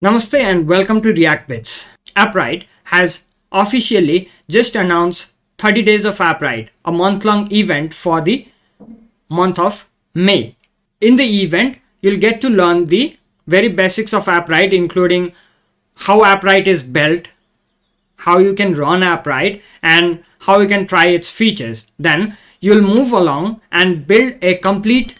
Namaste and welcome to React Bits. Appwrite has officially just announced 30 days of Appwrite, a month-long event for the month of May. In the event, you'll get to learn the very basics of Appwrite, including how Appwrite is built, how you can run Appwrite, and how you can try its features. Then you'll move along and build a complete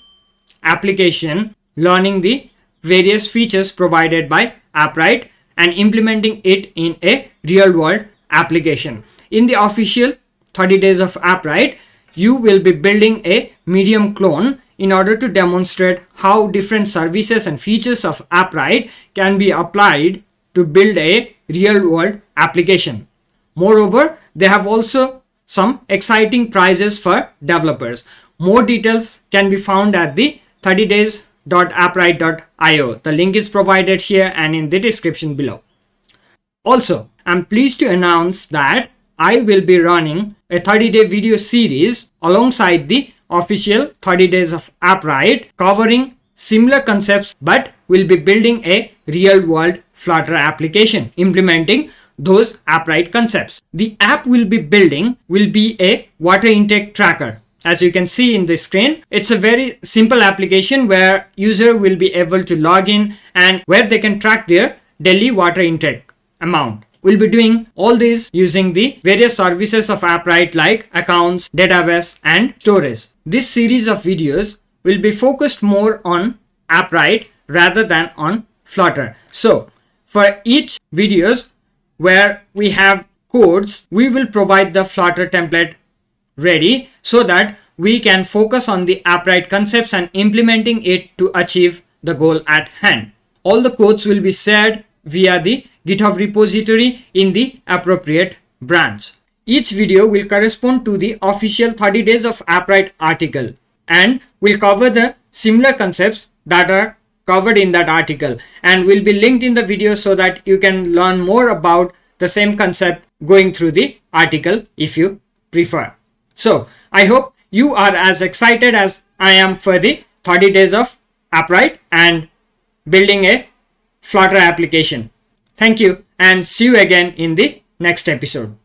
application learning the various features provided by Appwrite and implementing it in a real world application. In the official 30 days of Appwrite, you will be building a medium clone in order to demonstrate how different services and features of Appwrite can be applied to build a real world application. Moreover, they have also some exciting prizes for developers. More details can be found at the 30 days www.appwrite.io. The link is provided here and in the description below. Also, I'm pleased to announce that I will be running a 30 day video series alongside the official 30 days of Appwrite covering similar concepts but will be building a real world Flutter application implementing those Appwrite concepts. The app we'll be building will be a water intake tracker as you can see in the screen, it's a very simple application where user will be able to log in and where they can track their daily water intake amount. We'll be doing all this using the various services of Appwrite like accounts, database and storage. This series of videos will be focused more on Appwrite rather than on Flutter. So for each videos where we have codes, we will provide the Flutter template ready so that we can focus on the Appwrite concepts and implementing it to achieve the goal at hand. All the codes will be shared via the GitHub repository in the appropriate branch. Each video will correspond to the official 30 days of Appwrite article and will cover the similar concepts that are covered in that article and will be linked in the video so that you can learn more about the same concept going through the article if you prefer. So I hope you are as excited as I am for the 30 days of Appwrite and building a Flutter application. Thank you and see you again in the next episode.